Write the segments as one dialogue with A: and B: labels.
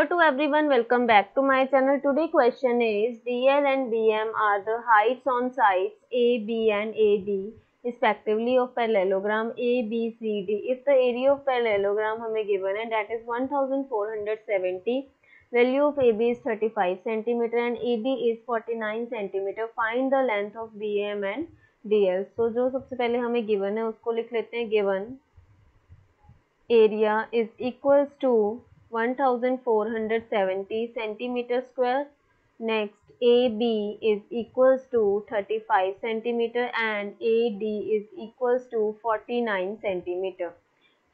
A: Hello to everyone, welcome back to my channel. Today question is DL and BM are the heights on sides A, B and AD respectively of parallelogram ABCD. If the area of parallelogram हमें given है that is 1470 value of AB is 35 cm and AD is 49 cm. Find the length of BM and DL. So जो सबसे पहले हमें given है उसको लिख लेते हैं given area is equals to 1470 centimeter square. Next, AB is equals to 35 centimeter and AD is equals to 49 centimeter.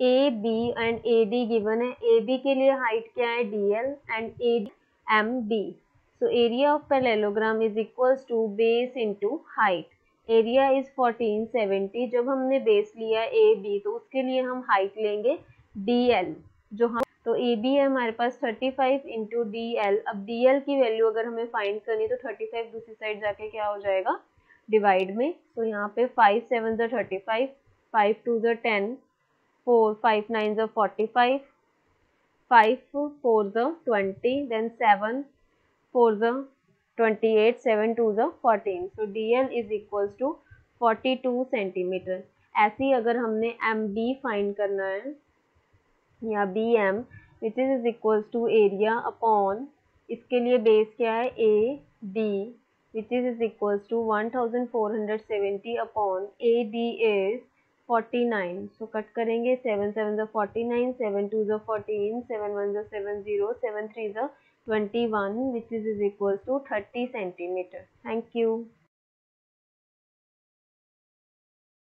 A: AB and AD given है AB के लिए height क्या है DL and AD MB. So area of parallelogram is equals to base into height. Area is 1470 जब हमने base लिया A B तो उसके लिए हम हाइट लेंगे डी एल जो हम तो ए बी है हमारे पास 35 फाइव इंटू डी एल अब डी एल की वैल्यू अगर हमें फाइंड करनी तो 35 दूसरी साइड जाके क्या हो जाएगा? डिवाइड में। तो यहाँ पे फाइव सेवन ज़ा थर्टी फाइव फाइव टू ज़ा टेन फोर फाइव नाइन ज़ा फोर्टी फाइव फाइव फोर ज़ा ट्वेंटी देन सेवन फोर ज़ा ट्वेंटी एट सेवन टू ज़ा fourteen so D L is equals to forty two centimetre ऐसे ही अगर हमने एम बी फाइंड करना है या B M which is is equals to area upon इसके लिए बेस क्या है? A D which is is equals to one thousand four hundred seventy upon A D is forty nine so cut करेंगे seven seven ज़ा forty nine seven two ज़ा fourteen seven one ज़ा seven zero seven three ज़ा twenty one which is is equals to thirty centimetre thank you